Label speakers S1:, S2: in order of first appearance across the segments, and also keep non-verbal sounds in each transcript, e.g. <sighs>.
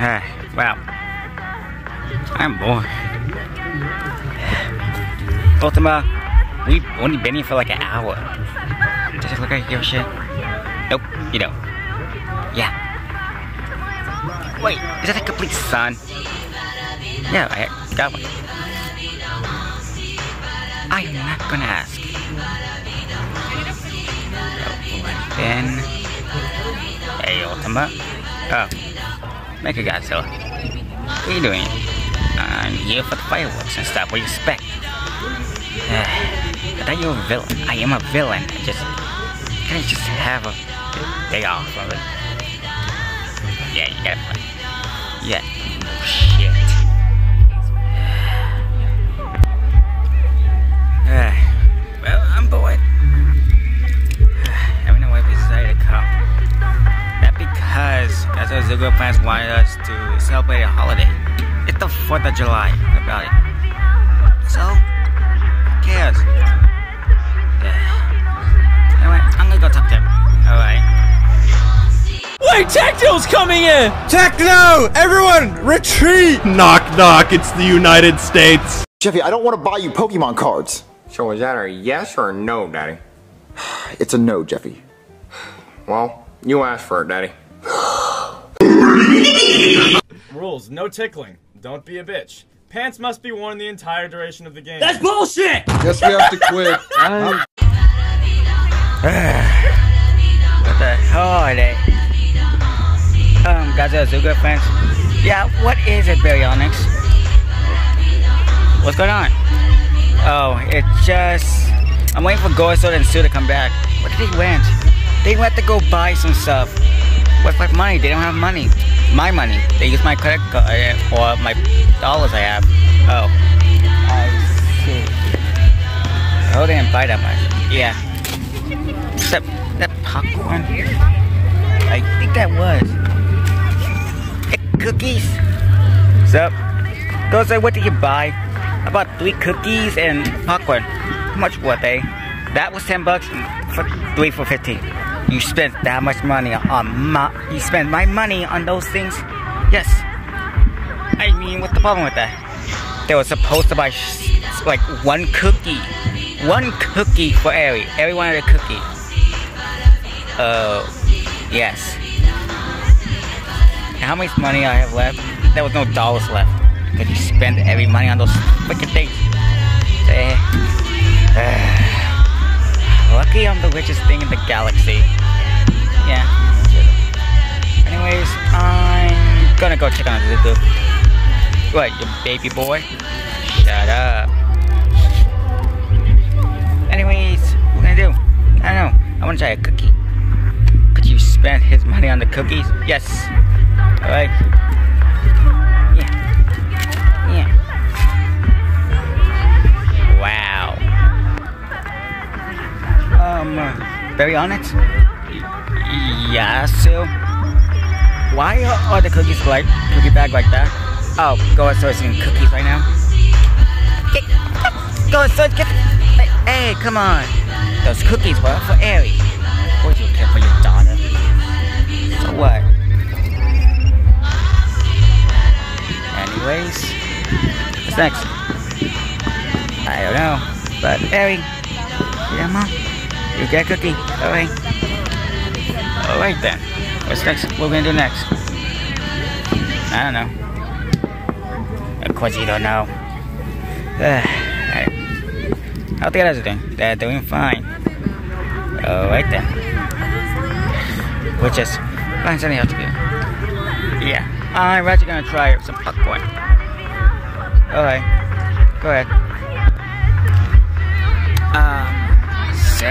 S1: Ah, wow. I'm bored. Ultima, we've only been here for like an hour. Does it look like your shit? Nope, you don't. Yeah. Wait, is that a complete sun? Yeah, I got one. I am not gonna ask. Oh, Hey, Ultima. Oh, ah, Mecha Godzilla. What are you doing? I'm here for the fireworks and stuff. What do you expect? Ah, I thought you were a villain. I am a villain. I just can I just have a day off of it? Yeah, you gotta play. Yeah. Gazo Zugo plans wanted us to celebrate a holiday. It's the 4th of July about it. So, who cares? Anyway, I'm gonna go talk to him. Alright.
S2: Wait, Techno's coming in!
S3: Techno! Everyone, retreat!
S4: Knock, knock, it's the United States.
S5: Jeffy, I don't want to buy you Pokemon cards.
S6: So is that a yes or a no, Daddy? <sighs>
S5: It's a no, Jeffy.
S6: Well, you asked for it, Daddy. <laughs>
S2: Rules, no tickling. Don't be a bitch. Pants must be worn the entire duration of the game.
S7: That's bullshit!
S3: Guess we have to quit. <laughs>
S1: What the holiday? Um, Godzilla Zuga fans. Yeah, what is it, Baryonyx? What's going on? Oh, it just... I'm waiting for Gorsword and Sue to come back. What did they went? They went to go buy some stuff. With my money, they don't have money. My money. They use my credit card uh, or my dollars I have. Oh. I see. Oh, they didn't buy that much. Yeah. That, that popcorn? I think that was. Cookies? So, goes what did you buy? I bought three cookies and popcorn. How much were they? That was 10 bucks, for three for 15. You spent that much money on my, you spent my money on those things? Yes. I mean, what's the problem with that? They were supposed to buy like one cookie. One cookie for Ari. Ari wanted a cookie. Oh, yes. How much money I have left? There was no dollars left. Because you spend every money on those freaking things. Eh. <sighs> Lucky I'm the richest thing in the galaxy. Yeah. Anyways, I'm gonna go check on Zuzu. What, you baby boy? Shut up. Anyways, what gonna do? I don't know. I wanna try a cookie. Could you spend his money on the cookies? Yes. Alright. Yeah. Yeah. Wow. Um, very honest? Yeah, so why are, the cookies like cookie bag like that? Oh, go and start seeing cookies right now. Go and start get. Hey, come on. Those cookies were for Ari. What do you care for your daughter? So what? Anyways, what's next? I don't know, but Ari, yeah, mom, you get a cookie, alright? Alright then. What's next? What are we gonna do next? I don't know. Of course you don't know. How the others doing? They're doing fine. Alright then. We'll just find something else to do. Yeah. I'm actually gonna try some popcorn. Alright. Go ahead. Um so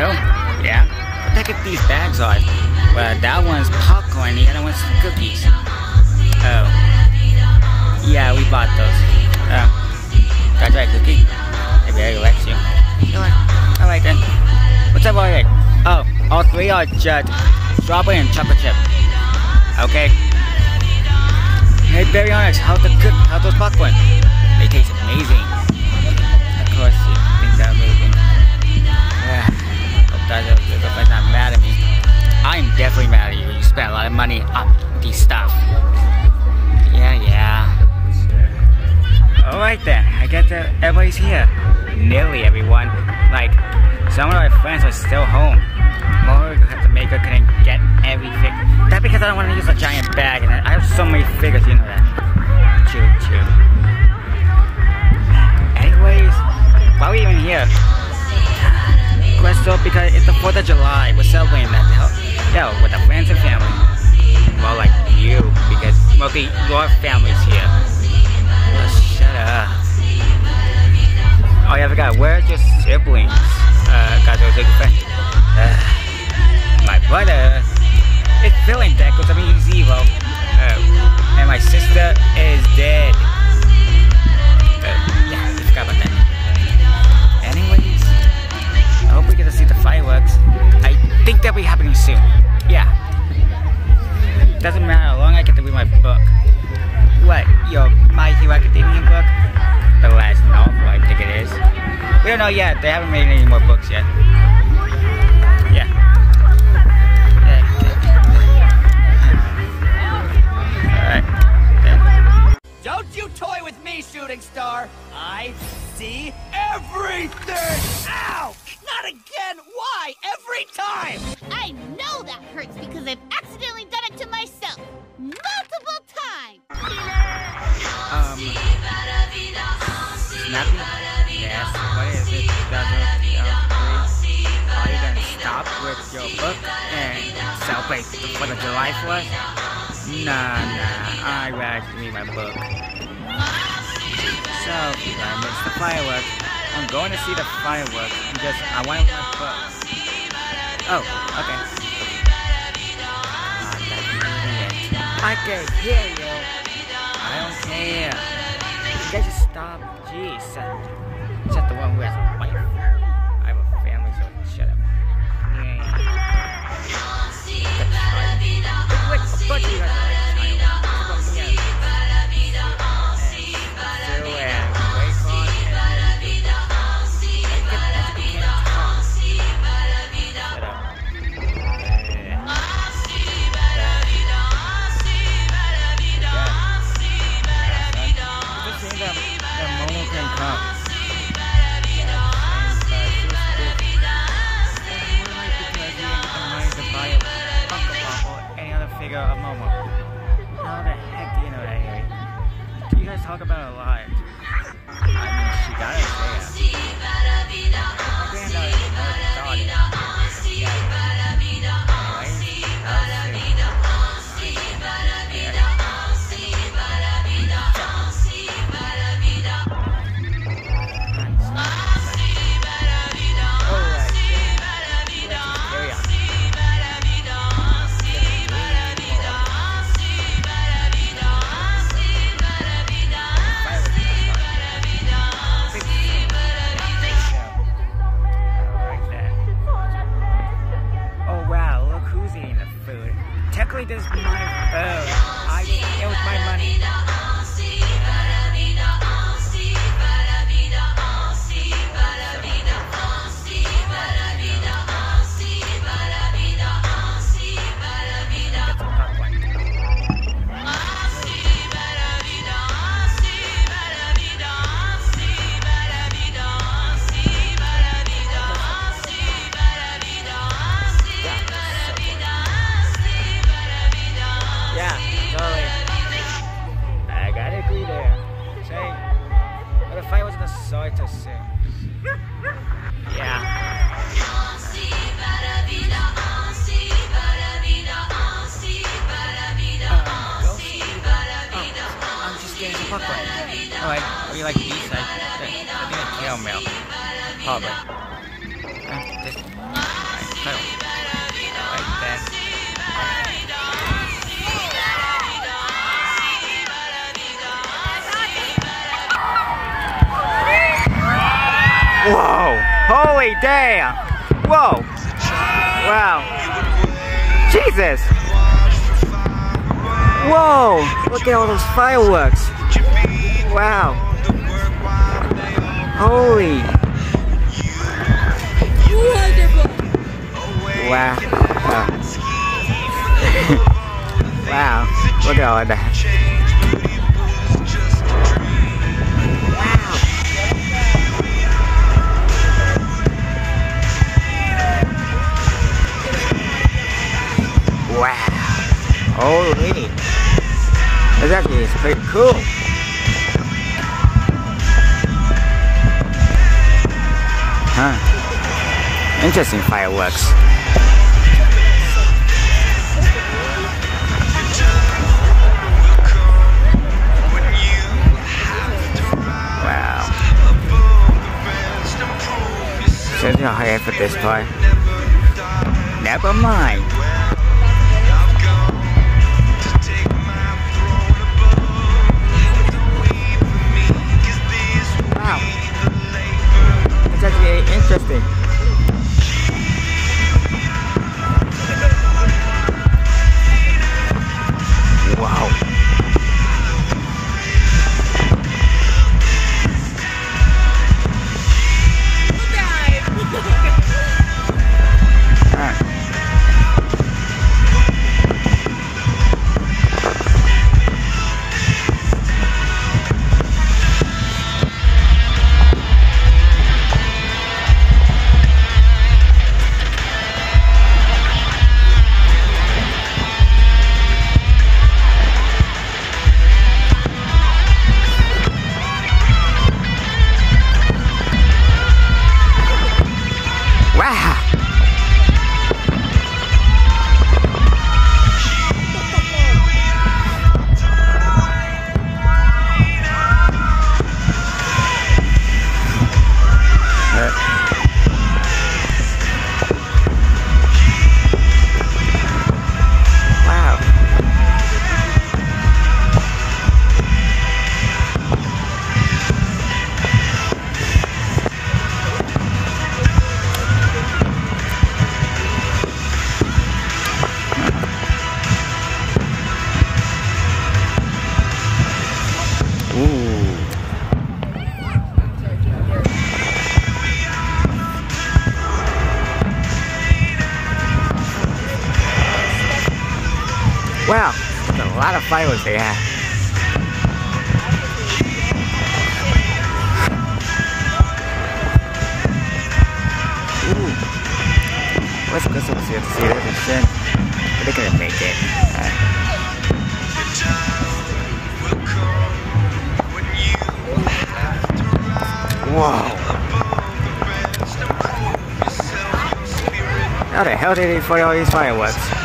S1: yeah. What the heck these bags are? Well, that one's popcorn, the other one's cookies. Oh. Yeah, we bought those. Oh. Try a cookie? Maybe I let you. Sure. Alright then. What's up already? Oh, all three are just strawberry and chocolate chip. Okay. Hey, very honest, how the cook, how those popcorn? They taste amazing. Of course, you think they're amazing. Yeah. Hope that me. I'm definitely mad at you. You spent a lot of money on these stuff. Yeah, yeah. Alright then, I get that everybody's here. Nearly everyone. Like, some of my friends are still home. More have to make couldn't get everything. That's because I don't want to use a giant bag and I have so many figures, you know that. Choo choo. Anyways, why are we even here? Questo because it's the 4th of July. We're celebrating that. Hell, with the friends and family. Well, like you, because mostly your family's here. Oh, shut up. Oh yeah, I forgot. Where's your siblings? Uh, I was looking for. Uh, my brother is feeling dead because I mean he's evil. Uh, and my sister is dead. Uh, yeah, that. Anyways, I hope we get to see the fireworks. I think that'll be happening soon. Yeah. Doesn't matter how long I get to read my book. What? Your My Hero Academia book? The last novel, I think it is. We don't know yet. They haven't made any more books yet.
S7: I
S1: can hear you. I don't care. You guys just stop. Jeez. Except the one who has a wife. I have a family, so shut up. Yeah. A bunch of you guys guys talk about a lot. I mean, she got it. You like? I, I think. Probably. I. Whoa! Holy damn! Whoa! Wow! Jesus! Whoa! Look at all those fireworks! Wow! Holy! Wow! <laughs> wow, look at all of that. Wow. Holy. This actually pretty cool. Interesting fireworks. Wow. Shows you how I put this part. Never mind. Wow. It's actually interesting. Wow, a lot of fireworks they have. Ooh. Let's go to see to see it shit. They're gonna make it. Uh, Whoa. How the hell did they put all these fireworks?